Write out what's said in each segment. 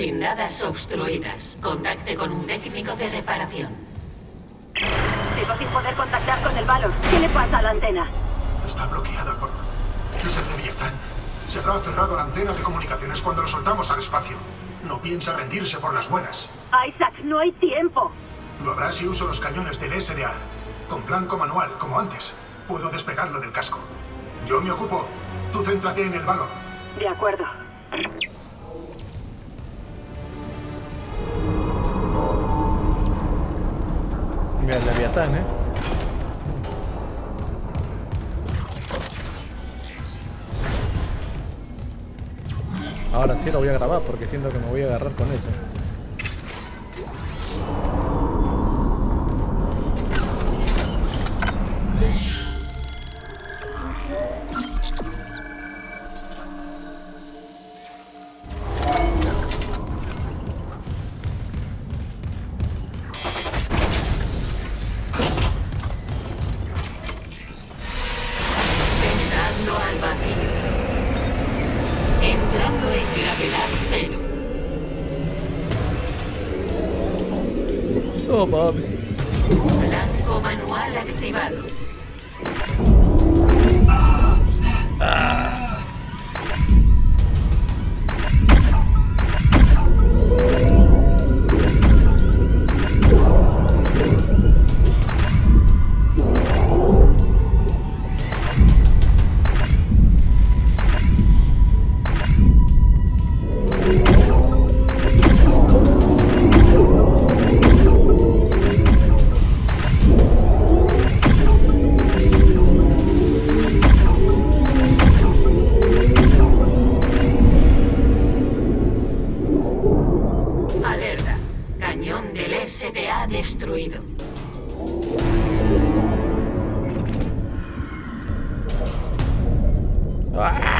blindadas obstruidas. Contacte con un técnico de reparación. Sigo sin poder contactar con el valor. ¿Qué le pasa a la antena? Está bloqueada por... Es el Leviatán. Se habrá cerrado la antena de comunicaciones cuando lo soltamos al espacio. No piensa rendirse por las buenas. Isaac, no hay tiempo. Lo habrá si uso los cañones del SDA. Con blanco manual, como antes. Puedo despegarlo del casco. Yo me ocupo. Tú céntrate en el valor. De acuerdo. ¿Eh? Ahora sí lo voy a grabar porque siento que me voy a agarrar con eso. Cero. Oh, mami. Blanco manual activado. Del SDA destruido. Blanco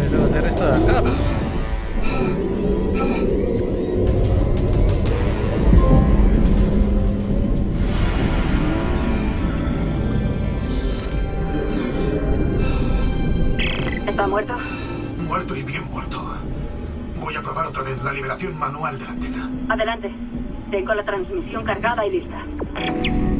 Necesito hacer esto de acá. ¿Está muerto? Muerto y bien muerto. Voy a probar otra vez la liberación manual de la antena. Adelante. Tengo la transmisión cargada y lista.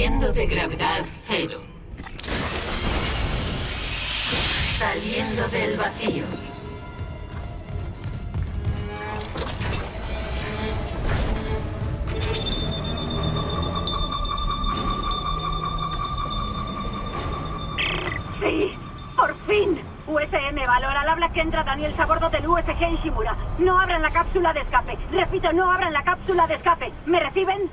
Saliendo de gravedad cero. Saliendo del vacío. ¡Sí! ¡Por fin! USM Valor al habla que entra Daniel a bordo del USG en Shimura. No abran la cápsula de escape. Repito, no abran la cápsula de escape. ¿Me reciben?